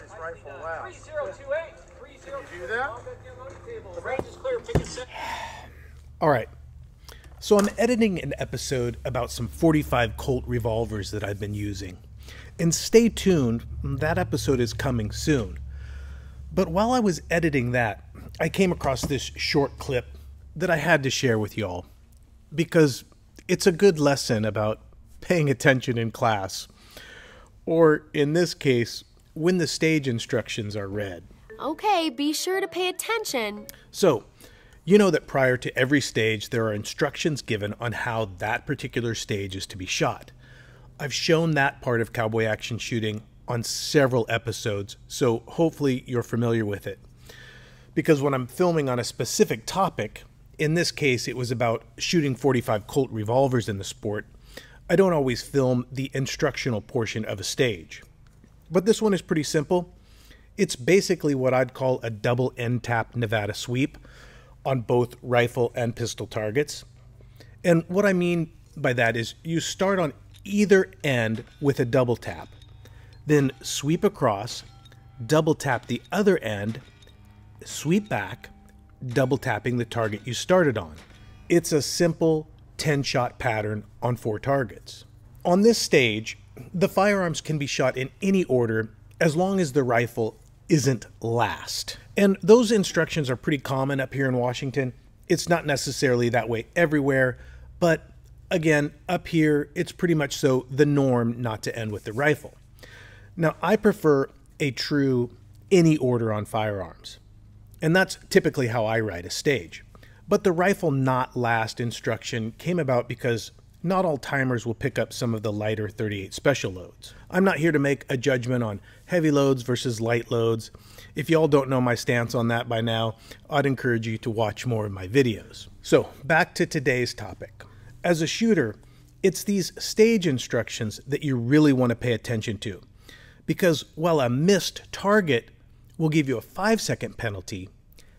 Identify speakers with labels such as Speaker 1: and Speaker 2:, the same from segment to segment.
Speaker 1: his rifle left.
Speaker 2: 3028.
Speaker 1: Can you do that?
Speaker 2: The range is clear.
Speaker 3: All right. So I'm editing an episode about some 45 Colt revolvers that I've been using. And stay tuned, that episode is coming soon. But while I was editing that, I came across this short clip that I had to share with y'all because it's a good lesson about paying attention in class. Or in this case, when the stage instructions are read.
Speaker 4: Okay, be sure to pay attention.
Speaker 3: So, you know that prior to every stage, there are instructions given on how that particular stage is to be shot. I've shown that part of cowboy action shooting on several episodes, so hopefully you're familiar with it. Because when I'm filming on a specific topic, in this case it was about shooting 45 Colt revolvers in the sport, I don't always film the instructional portion of a stage. But this one is pretty simple. It's basically what I'd call a double end tap Nevada sweep on both rifle and pistol targets. And what I mean by that is you start on either end with a double tap, then sweep across, double tap the other end, sweep back, double tapping the target you started on. It's a simple 10 shot pattern on four targets. On this stage, the firearms can be shot in any order as long as the rifle isn't last. And those instructions are pretty common up here in Washington. It's not necessarily that way everywhere, but again, up here, it's pretty much so the norm not to end with the rifle. Now, I prefer a true any order on firearms, and that's typically how I write a stage. But the rifle not last instruction came about because not all timers will pick up some of the lighter 38 special loads. I'm not here to make a judgment on heavy loads versus light loads. If y'all don't know my stance on that by now, I'd encourage you to watch more of my videos. So, back to today's topic. As a shooter, it's these stage instructions that you really want to pay attention to. Because while a missed target will give you a 5 second penalty,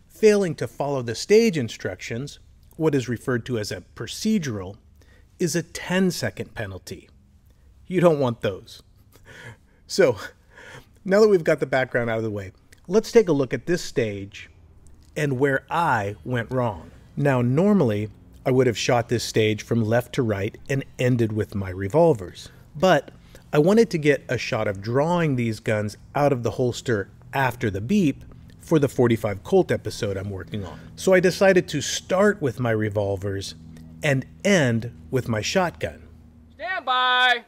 Speaker 3: failing to follow the stage instructions, what is referred to as a procedural, is a 10 second penalty. You don't want those. So, now that we've got the background out of the way, let's take a look at this stage and where I went wrong. Now, normally, I would have shot this stage from left to right and ended with my revolvers. But I wanted to get a shot of drawing these guns out of the holster after the beep for the 45 Colt episode I'm working on. So I decided to start with my revolvers and end with my shotgun.
Speaker 2: Stand by.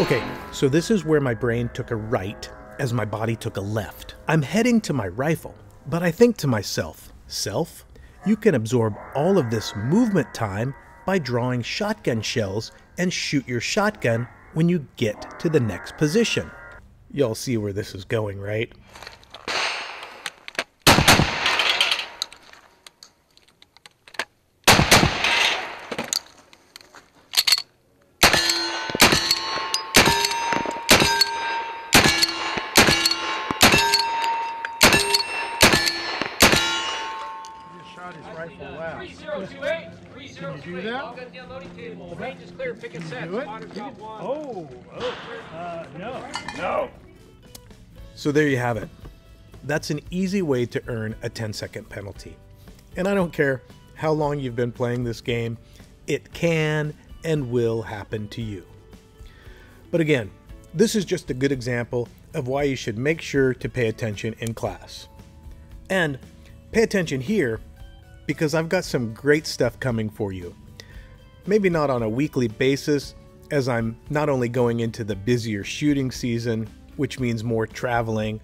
Speaker 3: Okay, so this is where my brain took a right as my body took a left. I'm heading to my rifle, but I think to myself, self, you can absorb all of this movement time by drawing shotgun shells and shoot your shotgun when you get to the next position. Y'all see where this is going, right?
Speaker 1: He just shot his rifle left.
Speaker 2: 3028. 3028.
Speaker 1: do that?
Speaker 2: All guns down loading table. The range is clear. Pick a set.
Speaker 1: do it?
Speaker 2: Spotter drop one.
Speaker 5: Oh, oh, uh, no. No.
Speaker 3: So there you have it. That's an easy way to earn a 10 second penalty. And I don't care how long you've been playing this game, it can and will happen to you. But again, this is just a good example of why you should make sure to pay attention in class. And pay attention here because I've got some great stuff coming for you. Maybe not on a weekly basis, as I'm not only going into the busier shooting season, which means more traveling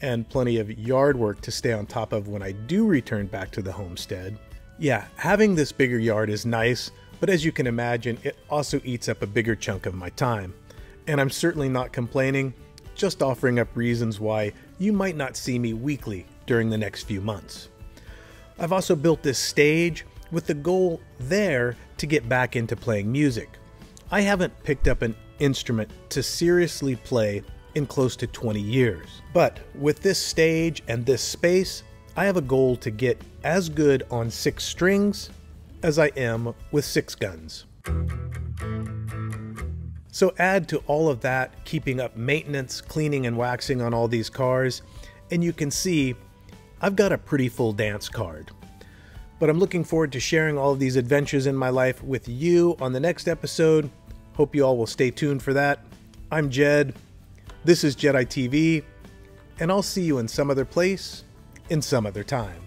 Speaker 3: and plenty of yard work to stay on top of when I do return back to the homestead. Yeah, having this bigger yard is nice, but as you can imagine, it also eats up a bigger chunk of my time. And I'm certainly not complaining, just offering up reasons why you might not see me weekly during the next few months. I've also built this stage with the goal there to get back into playing music. I haven't picked up an instrument to seriously play in close to 20 years. But with this stage and this space, I have a goal to get as good on six strings as I am with six guns. So add to all of that keeping up maintenance, cleaning, and waxing on all these cars, and you can see I've got a pretty full dance card. But I'm looking forward to sharing all of these adventures in my life with you on the next episode. Hope you all will stay tuned for that. I'm Jed. This is JEDiTV, and I'll see you in some other place, in some other time.